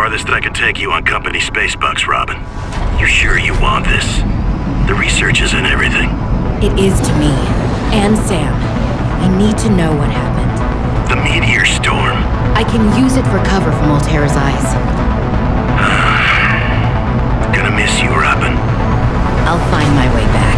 farthest that I can take you on company space bucks, Robin. You sure you want this? The research isn't everything. It is to me. And Sam. I need to know what happened. The meteor storm. I can use it for cover from Alterra's eyes. Gonna miss you, Robin. I'll find my way back.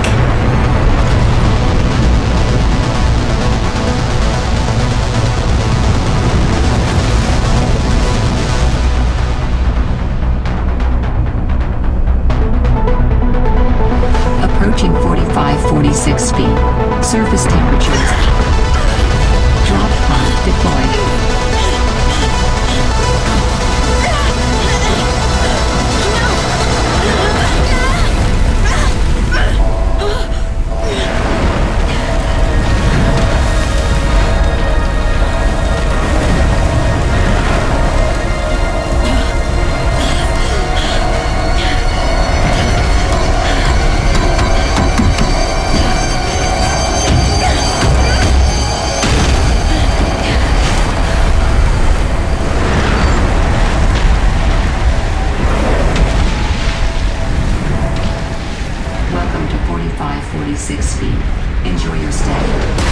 46 feet. Enjoy your stay.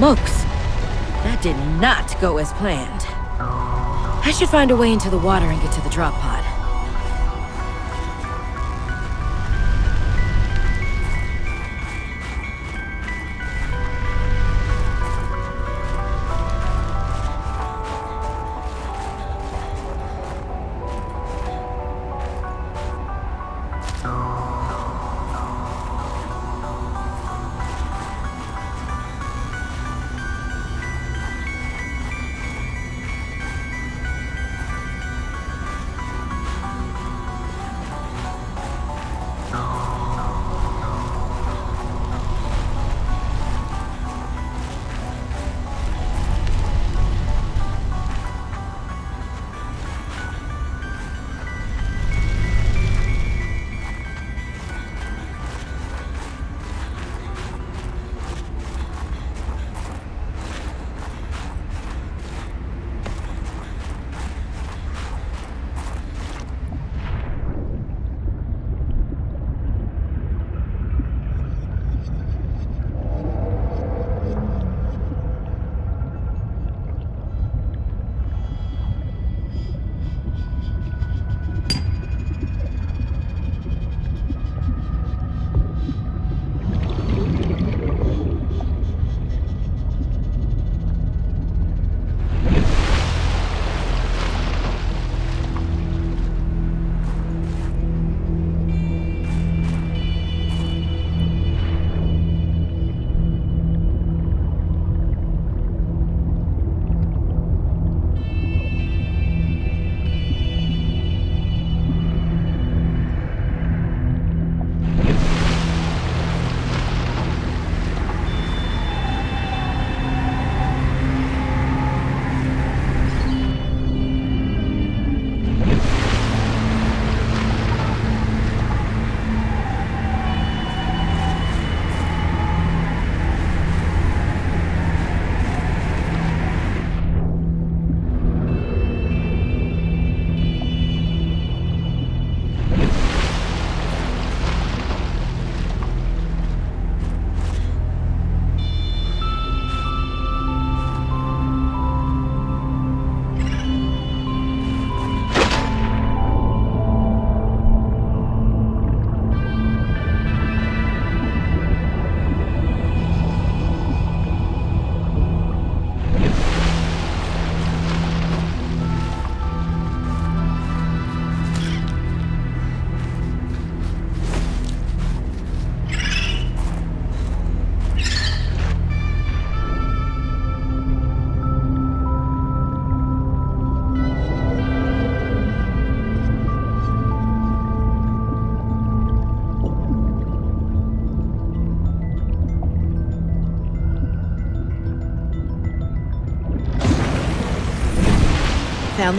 Smokes! That did not go as planned. I should find a way into the water and get to the drop pod.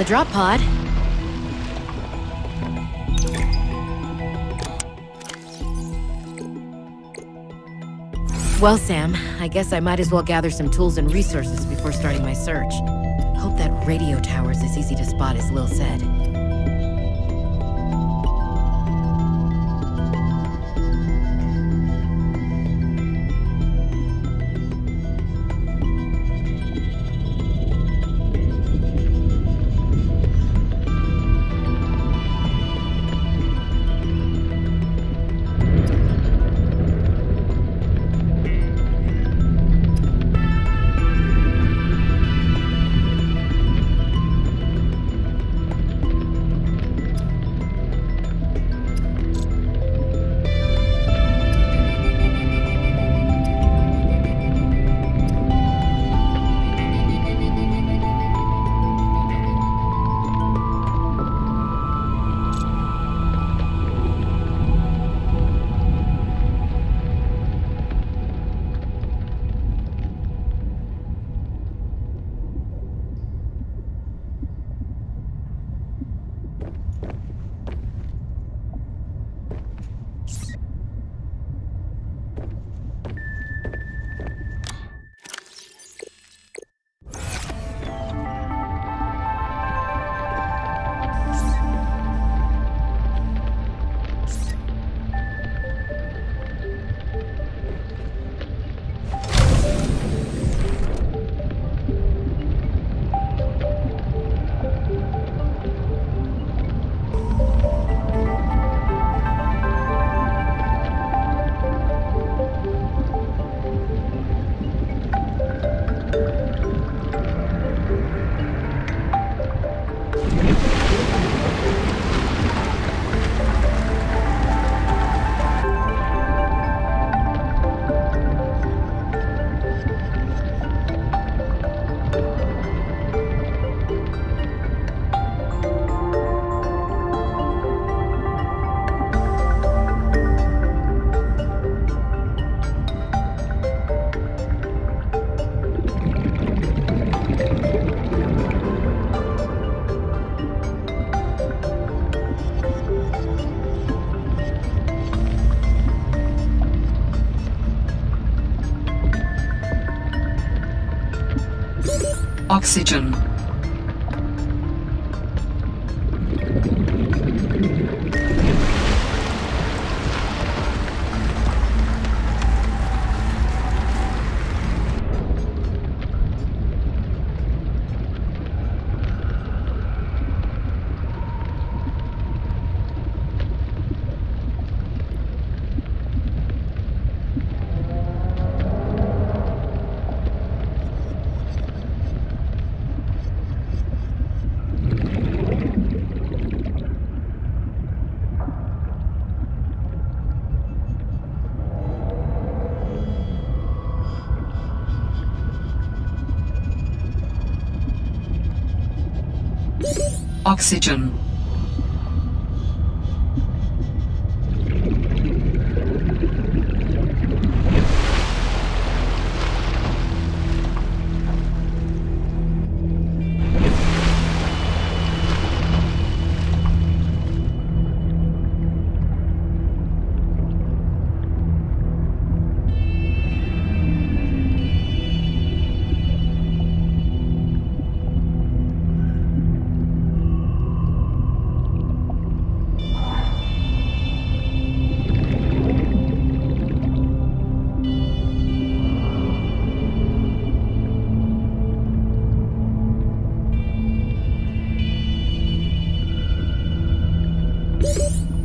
The drop pod. Well, Sam, I guess I might as well gather some tools and resources before starting my search. Hope that radio tower's as easy to spot as Lil said. Oxygen. Oxygen.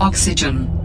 Oxygen.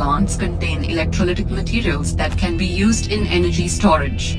Plants contain electrolytic materials that can be used in energy storage.